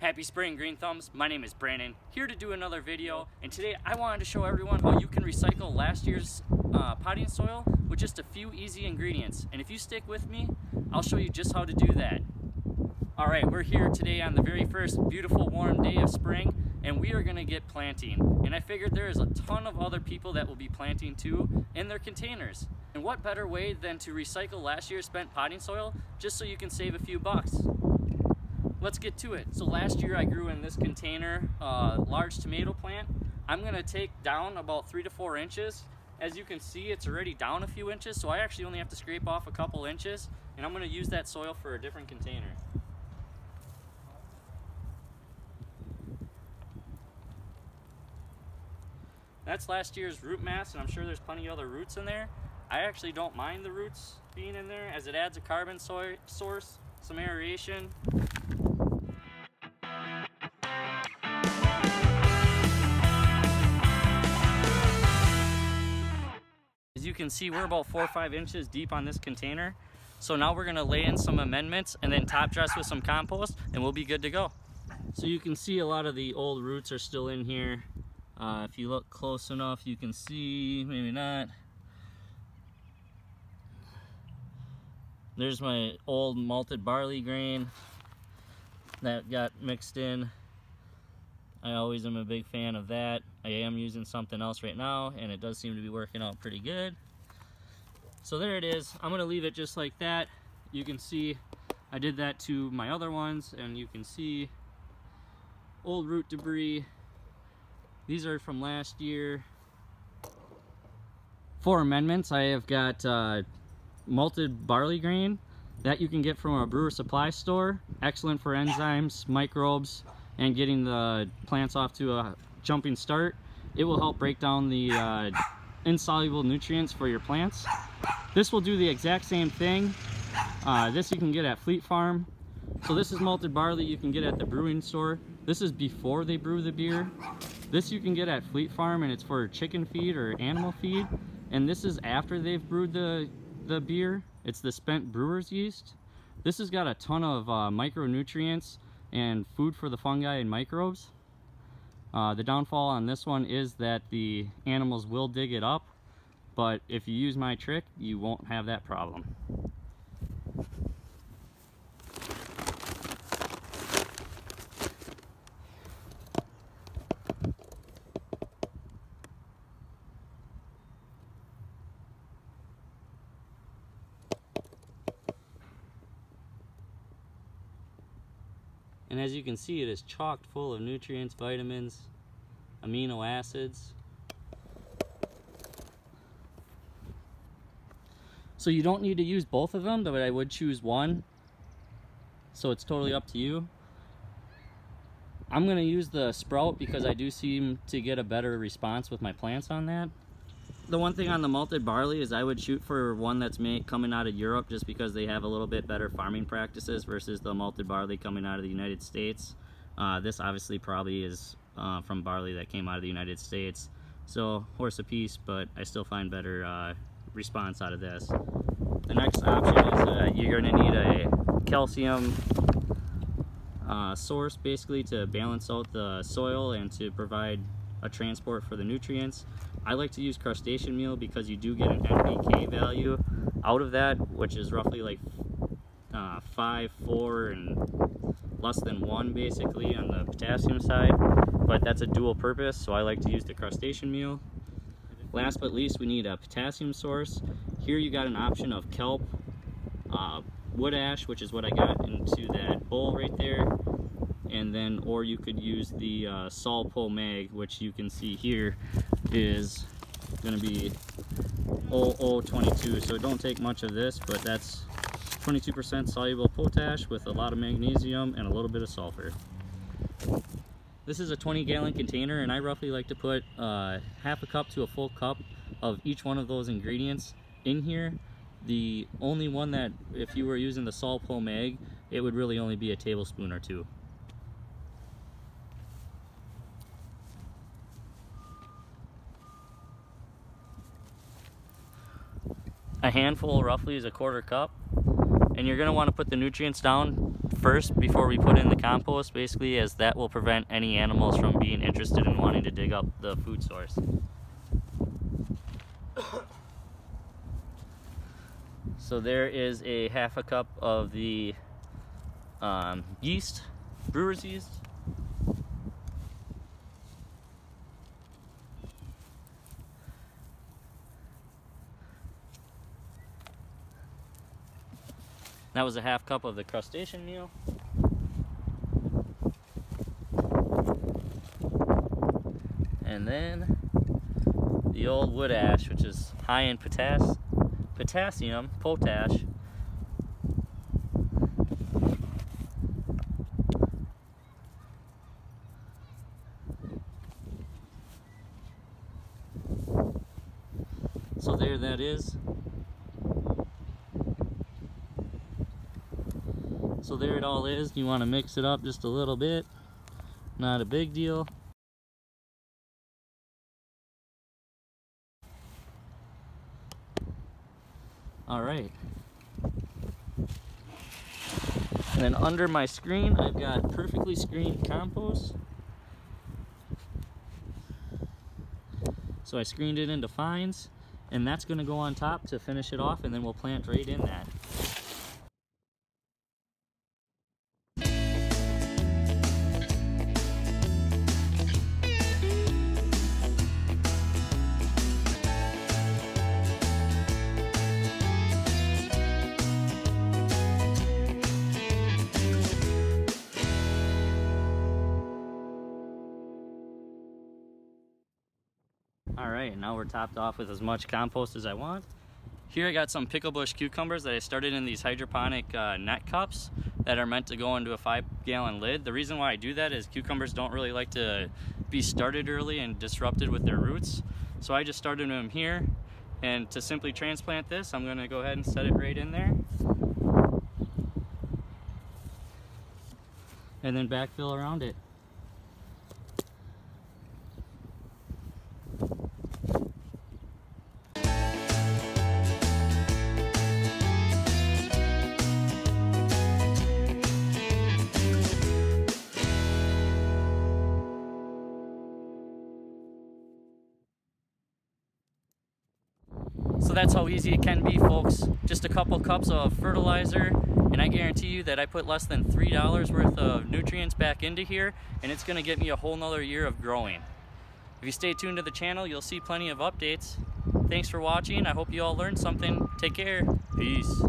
Happy spring, Green Thumbs. My name is Brandon, here to do another video. And today I wanted to show everyone how you can recycle last year's uh, potting soil with just a few easy ingredients. And if you stick with me, I'll show you just how to do that. All right, we're here today on the very first beautiful warm day of spring and we are gonna get planting. And I figured there is a ton of other people that will be planting too in their containers. And what better way than to recycle last year's spent potting soil just so you can save a few bucks. Let's get to it. So last year I grew in this container a uh, large tomato plant. I'm gonna take down about three to four inches. As you can see, it's already down a few inches, so I actually only have to scrape off a couple inches, and I'm gonna use that soil for a different container. That's last year's root mass, and I'm sure there's plenty of other roots in there. I actually don't mind the roots being in there as it adds a carbon source, some aeration, can see, we're about four or five inches deep on this container. So now we're gonna lay in some amendments and then top dress with some compost and we'll be good to go. So you can see a lot of the old roots are still in here. Uh, if you look close enough, you can see, maybe not. There's my old malted barley grain that got mixed in. I always am a big fan of that. I am using something else right now and it does seem to be working out pretty good. So there it is. I'm gonna leave it just like that. You can see I did that to my other ones and you can see old root debris. These are from last year. For amendments, I have got uh, malted barley grain that you can get from a brewer supply store. Excellent for enzymes, microbes, and getting the plants off to a jumping start. It will help break down the uh, insoluble nutrients for your plants. This will do the exact same thing. Uh, this you can get at Fleet Farm. So this is malted barley you can get at the brewing store. This is before they brew the beer. This you can get at Fleet Farm and it's for chicken feed or animal feed. And this is after they've brewed the, the beer. It's the spent brewer's yeast. This has got a ton of uh, micronutrients and food for the fungi and microbes. Uh, the downfall on this one is that the animals will dig it up, but if you use my trick, you won't have that problem. And as you can see, it is chocked full of nutrients, vitamins, amino acids. So you don't need to use both of them, but I would choose one. So it's totally up to you. I'm gonna use the sprout because I do seem to get a better response with my plants on that the one thing on the malted barley is I would shoot for one that's made coming out of Europe just because they have a little bit better farming practices versus the malted barley coming out of the United States. Uh, this obviously probably is uh, from barley that came out of the United States. So horse a piece, but I still find better uh, response out of this. The next option is you're going to need a calcium uh, source basically to balance out the soil and to provide a transport for the nutrients. I like to use crustacean meal because you do get an NPK value out of that, which is roughly like uh, 5, 4, and less than 1 basically on the potassium side. But that's a dual purpose, so I like to use the crustacean meal. Last but least, we need a potassium source. Here you got an option of kelp, uh, wood ash, which is what I got into that bowl right there, then or you could use the uh, Sul-Po-Mag which you can see here is going to be 0022 so don't take much of this but that's 22% soluble potash with a lot of magnesium and a little bit of sulfur. This is a 20 gallon container and I roughly like to put uh, half a cup to a full cup of each one of those ingredients in here. The only one that if you were using the Sul-Po-Mag it would really only be a tablespoon or two. A handful roughly is a quarter cup. And you're gonna wanna put the nutrients down first before we put in the compost, basically, as that will prevent any animals from being interested in wanting to dig up the food source. So there is a half a cup of the um, yeast, brewer's yeast. That was a half cup of the crustacean meal. And then the old wood ash, which is high in potassium potassium, potash. So there that is. So there it all is. You want to mix it up just a little bit. Not a big deal. All right. And then under my screen, I've got perfectly screened compost. So I screened it into fines, and that's gonna go on top to finish it off, and then we'll plant right in that. All right, now we're topped off with as much compost as I want. Here I got some pickle bush cucumbers that I started in these hydroponic uh, net cups that are meant to go into a five gallon lid. The reason why I do that is cucumbers don't really like to be started early and disrupted with their roots. So I just started them here. And to simply transplant this, I'm gonna go ahead and set it right in there. And then backfill around it. So that's how easy it can be, folks. Just a couple cups of fertilizer, and I guarantee you that I put less than $3 worth of nutrients back into here, and it's gonna get me a whole nother year of growing. If you stay tuned to the channel, you'll see plenty of updates. Thanks for watching. I hope you all learned something. Take care. Peace.